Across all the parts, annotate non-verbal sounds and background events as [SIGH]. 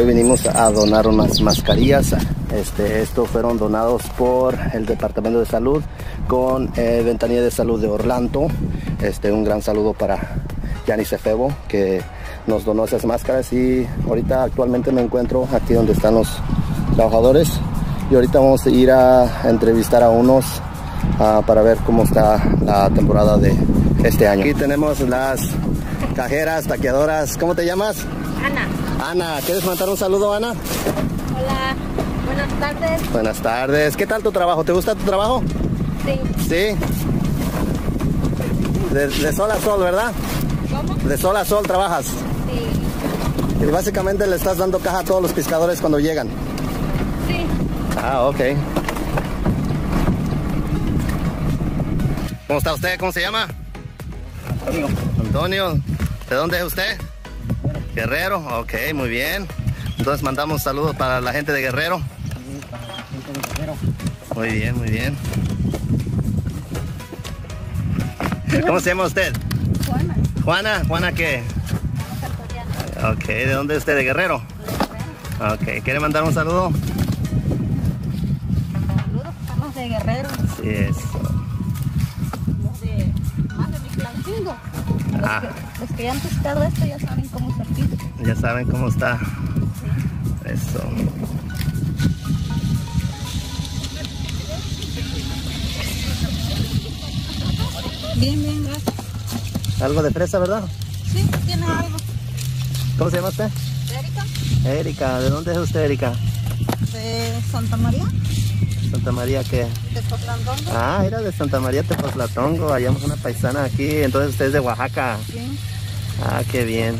venimos a donar unas mascarillas. Este, estos fueron donados por el Departamento de Salud con eh, Ventanilla de Salud de Orlando. Este, un gran saludo para Yanis Efebo que nos donó esas máscaras y ahorita actualmente me encuentro aquí donde están los trabajadores y ahorita vamos a ir a entrevistar a unos uh, para ver cómo está la temporada de este año. Aquí tenemos las cajeras, taqueadoras. ¿Cómo te llamas? Ana. Ana, ¿quieres mandar un saludo, Ana? Hola, buenas tardes. Buenas tardes. ¿Qué tal tu trabajo? ¿Te gusta tu trabajo? Sí. Sí. De, de sol a sol, ¿verdad? ¿Cómo? De sol a sol trabajas. Sí. Y básicamente le estás dando caja a todos los pescadores cuando llegan. Sí. Ah, ok. ¿Cómo está usted? ¿Cómo se llama? Antonio. Antonio. ¿De dónde es usted? Guerrero. Ok, muy bien. Entonces mandamos saludos para la gente de Guerrero. Muy bien, muy bien. ¿Cómo se llama usted? Juana. Juana. ¿Juana qué? Ok, ¿de dónde es usted? ¿De Guerrero? Ok, ¿quiere mandar un saludo? Saludos, estamos de Guerrero, Sí, eso. los de más de Mictlancingo. Los, Ah. que, los que ya han pescado esto ya saben. Ya saben cómo está. Eso. Bien, bien, gracias. Algo de fresa, ¿verdad? Sí, tiene algo. ¿Cómo se llama usted? Erika, Erika. ¿De dónde es usted, Erika? de Santa María, Santa María, ¿qué? de. Ah, era de Santa María Tepozlatongo. Hallamos una paisana aquí. Entonces usted es de Oaxaca. Sí. Ah, qué bien.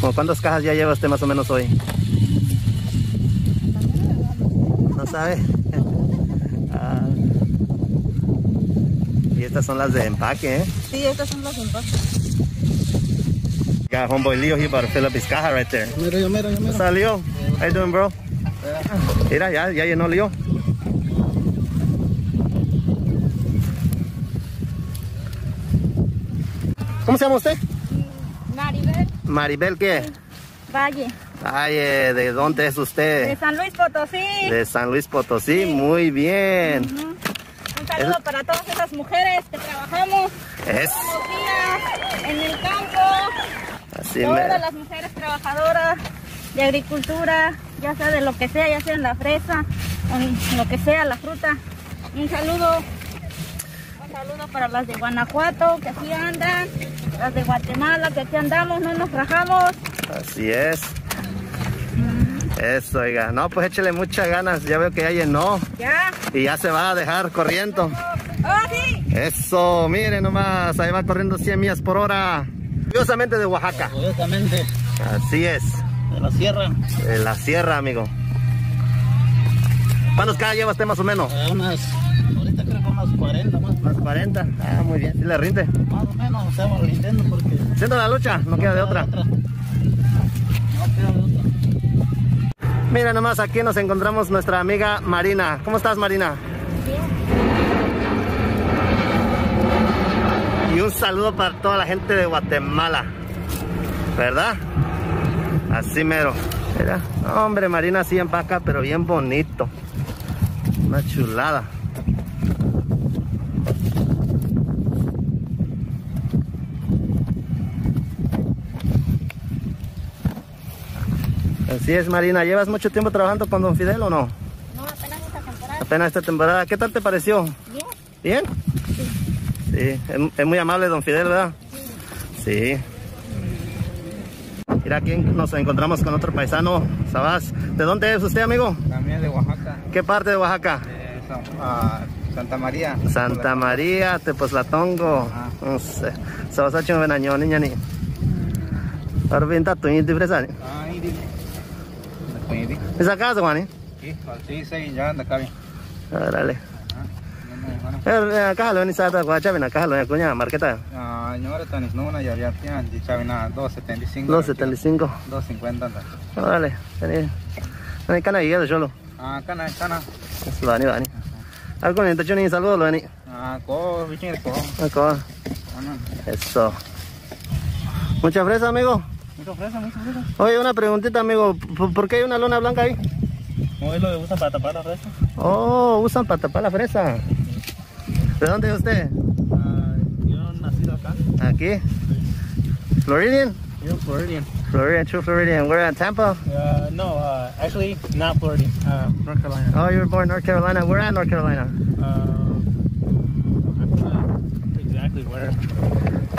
¿Cómo cuántas cajas ya lleva usted más o menos hoy? ¿No sabe? [LAUGHS] Ah. Y estas son las de empaque, ¿eh? Sí, estas son las envases. Got homeboy Leo here about to fill up his caja right there. Yo mero, yo What's Leo? How you doing, bro? Mira, ya, ya llenó Leo. ¿Cómo se llama usted? Maribel ¿qué? Valle, eh, ¿de dónde es de usted? San Luis Potosí. De San Luis Potosí, muy bien. Un saludo para todas esas mujeres que trabajamos Es todos los días en el campo. así Todas me... las mujeres trabajadoras de agricultura, ya sea de lo que sea, ya sea en la fresa, en lo que sea, la fruta. Un saludo, un saludo para las de Guanajuato que aquí andan, las de Guatemala que aquí andamos, no nos rajamos. Así es. Eso, oiga. No, pues échele muchas ganas. Ya veo que ya llenó. Ya. Y ya se va a dejar corriendo. ¡Oh, sí! Eso, miren nomás. Ahí va corriendo 100 millas por hora. Curiosamente de Oaxaca. Orgullosamente Así es. de la sierra, De la sierra, amigo. ¿Cuántos cajas lleva usted más o menos? eh, unas, unas 40 más, Unas 40. Ah, muy bien. ¿Sí le rinde? más o menos, hacemos el intento porque Siendo la lucha, no queda de otra. No queda de otra. Mira nomás, aquí nos encontramos nuestra amiga Marina. ¿Cómo estás, Marina? Y un saludo para toda la gente de Guatemala. ¿Verdad? Así mero. Mira, hombre, Marina así empaca, pero bien bonito. Una chulada. Así es, Marina. ¿Llevas mucho tiempo trabajando con Don Fidel o no? No, apenas esta temporada. Apenas esta temporada. ¿Qué tal te pareció? Bien. ¿Bien? Sí. es, es muy amable Don Fidel, ¿verdad? Sí. Mira, aquí nos encontramos con otro paisano, Sabás. ¿De dónde es usted, amigo? También de Oaxaca, ¿Qué parte de Oaxaca? de San- ah, Santa María. Santa María, Tepozlatongo. Ah. No sé. Sabás a chingón año, niña ni. Ahora bien, tato, y diferencia. Ah, y di- de Coyidi. ¿Es acá, Juan? Sí, sí, sí, ya anda acá bien. Órale. Ah. Eh, acá lo ni sada, guacha, ven acá, lo ni cuña, marqueta. Ah, yo ahora tenis no una ya ya di chavina 275. 275. 250 anda. Órale, vení. Vení, cana y solo. Ah, cana. Eso, vani, vani. Algo ni te echo ni saludo, vení. Ah, ko, bichín ko. Ah, no. Eso. Mucha fresa, amigo. Fresa, fresa. Oye, una preguntita, amigo. ¿Por, qué hay una lona blanca ahí? No es lo que usan para tapar la fresa. Oh, usan para tapar la fresa. ¿De dónde es usted? Ah, yo nacido acá. Aquí. Floridian? Yo Floridian. Floridian, true Floridian. We're at Tampa. Uh, no, uh, actually not Floridian. Uh, North Carolina. Oh, you were born in North Carolina. We're at North Carolina. Uh, exactly where.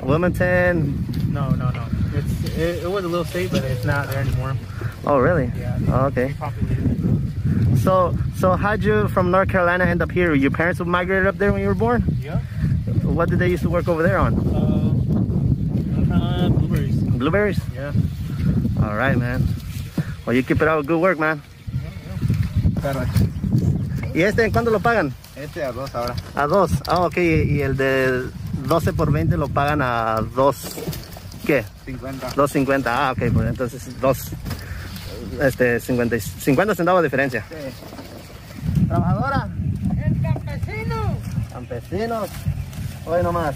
Wilmington. No, no, no. It's it, it was a little state, but it's not there anymore. Oh, really? Yeah. Oh, okay. So, so how'd you from North Carolina end up here? Your parents migrated up there when you were born? Yeah. What did they used to work over there on? Uh, uh, blueberries. Blueberries? Yeah. All right, man. Well, you keep it up. Good work, man. ¿Y este en cuándo lo pagan? Este a dos ahora. A dos. Ah, ok. Y el de 12 por 20 lo pagan a dos. ¿Qué? 50. 2.50. Ah, ok. Pues entonces dos. Este, 50, y- 50 centavos de diferencia. Trabajadora. El campesino. Campesinos. Hoy nomás.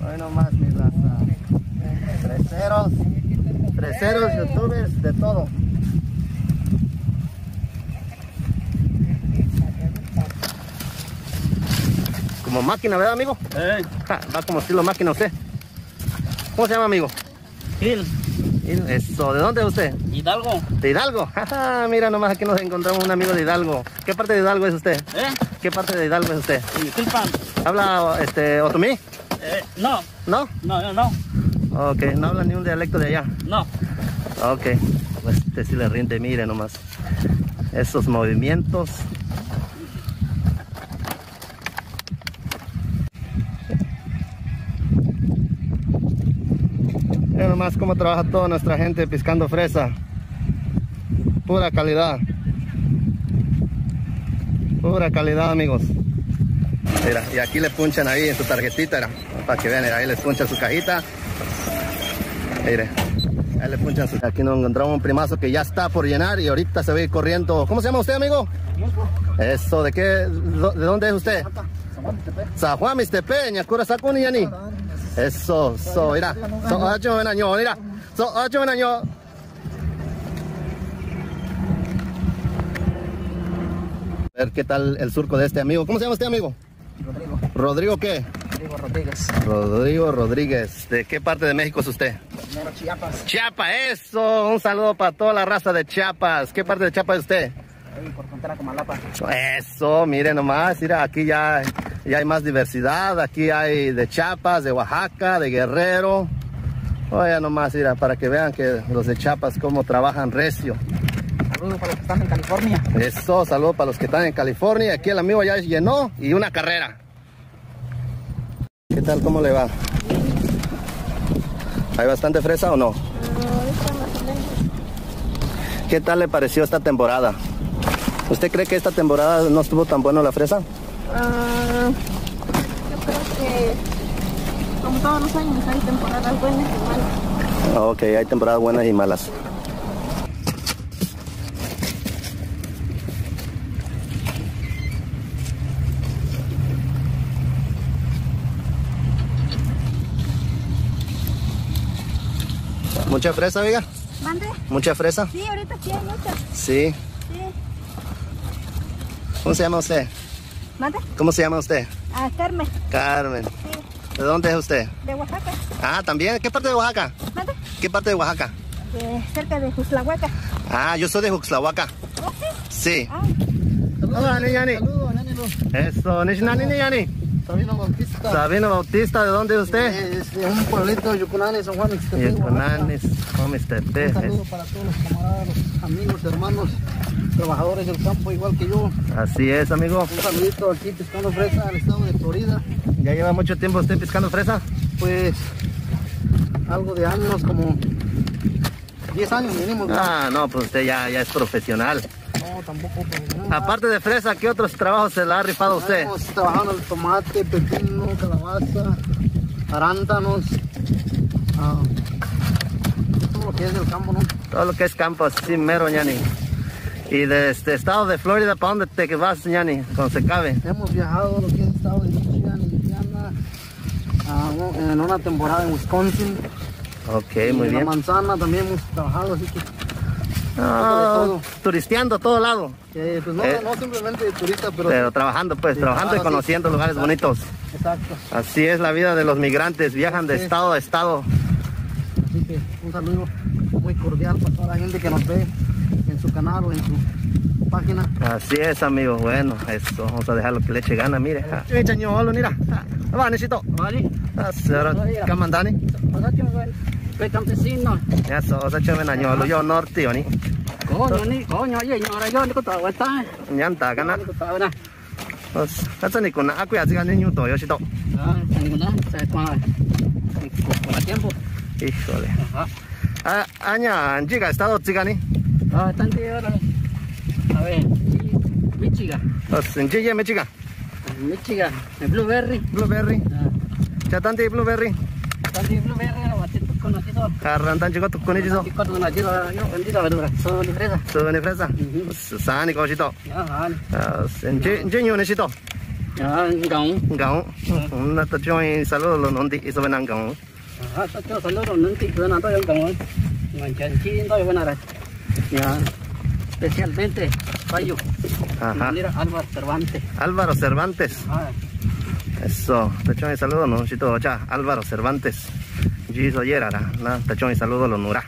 Hoy nomás, mi raza. Freseros. Freseros, youtubers, de todo. Como máquina, ¿verdad, amigo? Hey, Ja, va como estilo máquina usted. ¿Cómo se llama, amigo? Gil, Eso, ¿de dónde es usted? Hidalgo. De Hidalgo. [LAUGHS] Mira nomás aquí nos encontramos un amigo de Hidalgo. ¿Qué parte de Hidalgo es usted? ¿Eh? ¿Qué parte de Hidalgo es usted? ¿Y Gilpan? ¿Habla este otomí? Eh, no, ¿No? no, no, no, Ok, no habla ni un dialecto de allá. no. Ok, pues este sí le rinde, mire nomás. Esos movimientos. Nomás cómo trabaja toda nuestra gente piscando fresa. Pura calidad. Pura calidad, amigos. Mira, y aquí le punchan ahí en su tarjetita, mira, para que vean, mira, ahí les punchan su cajita. Mire, ahí le punchan su... Aquí nos encontramos un primazo que ya está por llenar y ahorita se va a ir corriendo. ¿Cómo se llama usted, amigo? Eso, ¿de qué? ¿De dónde es usted? San Juan Mistepe, Ñacura Sacuni, Yani. Eso, so, mira. So, ocho en año, mira. So, ocho en año. A ver qué tal el surco de este amigo. ¿Cómo se llama este amigo? Rodrigo. ¿Rodrigo qué? Rodrigo Rodríguez. Rodrigo Rodríguez. ¿De qué parte de México es usted? Mero Chiapas. Chiapas, eso. Un saludo para toda la raza de Chiapas. ¿Qué parte de Chiapas es usted? Ahí por frontera con Malapa. Eso, mire nomás, mira, aquí ya, ya hay más diversidad. Aquí hay de Chiapas, de Oaxaca, de Guerrero. Oiga nomás, mira, para que vean que los de Chiapas cómo trabajan recio. Saludos para los que están en California. Eso, saludo para los que están en California. Aquí el amigo ya llenó y una carrera. ¿Qué tal? ¿Cómo le va? ¿Hay bastante fresa o no? ¿Qué tal le pareció esta temporada? ¿Usted cree que esta temporada no estuvo tan buena la fresa? Ah, yo creo que como todos los años hay temporadas buenas y malas. Ok, hay temporadas buenas y malas. ¿Mucha fresa, amiga? ¿Mande? ¿Mucha fresa? Sí, ahorita sí hay muchas. Sí. Sí. ¿Cómo se llama usted? ¿Mande? ¿Cómo se llama usted? Ah, Carmen. Carmen. Sí, ¿De dónde es usted? de Oaxaca. Ah, también. ¿Qué parte de Oaxaca? ¿Mande? ¿Qué parte de Oaxaca? De cerca de Juslahuaca. Ah, yo soy de Juxlahuaca. ¿Oh, Sí. sí? Ah, Hola, Niyani. Saludos, Nánilo. Eso, Nishnani Niyani. Sabino Bautista. Sabino Bautista, ¿de dónde es usted? Es de un pueblito de Yucunani, San Juan. Yucunanis, Omistepe. Un saludo para todos los camaradas, los amigos, hermanos, trabajadores del campo igual que yo. Así es, amigo. Un saludito aquí pescando fresa al estado de Florida. ¿Ya lleva mucho tiempo usted pescando fresa? Pues algo de años, como 10 años mínimo. ¿no? Ah, no, pues usted ya, ya es profesional. No, tampoco. No. Aparte de fresa, ¿qué otros trabajos se le ha rifado a usted? Hemos trabajado en el tomate, pepino, calabaza, arándanos, ah, todo lo que es del campo, ¿no? Todo lo que es campo, así mero, ñani. Y de este estado de Florida, ¿para dónde te vas, ñani? Cuando se cabe. Hemos viajado a lo que es el estado de Michigan, Indiana, en una temporada en Wisconsin. Ok, Y muy en bien. La manzana también hemos trabajado, así que Ah, todo. turisteando todo lado, eh, pues no, Eh. no simplemente de turista, pero, pero trabajando pues, Sí, trabajando y sí. conociendo lugares Exacto. bonitos. exacto. Así es la vida de los migrantes, viajan de Sí. estado a estado. Así que un saludo muy cordial para toda la gente que nos ve en su canal o en su página. Así es, amigos. Bueno, eso. Vamos a dejarlo que le eche gana, mire. Ah, echa ñolo, mira. Ah, Va, necesito. Vale. Ah, sera, Kamandani. Soy campesino. Eso, o sea, chame na ñolo. Yo norte, oni. Coño, ni, coño, oye, ñora, yo ni kota wata. Ñanta, gana. Ni. Os, hasta ni con aku ya sigan niño to, yo shito. Ah, ninguna, se con con tiempo. Híjole. Ajá. Ah, aña, chica, estado chigani. Ah, tanto ahora. A ver, Michigan. Michigan, el blueberry. Blueberry. Ah, Ya tanti blueberry. blueberry. Con una gira, yo verdura, son de fresa. Su ni fresa. Os, sani ko shito. Ya, vale. Os, en chi, chiño necesito. Gaun. Gao. Una tachoy saludo lo nondi gao. Ah, saludo, gaun. Yo. Ya. Especialmente Payo. Ajá. Mira, Álvaro Cervantes. Álvaro Cervantes. Ah, Eso, tachoy saludo no shito cha Álvaro Cervantes. Jiso yerara, na tachoy saludo lo nura.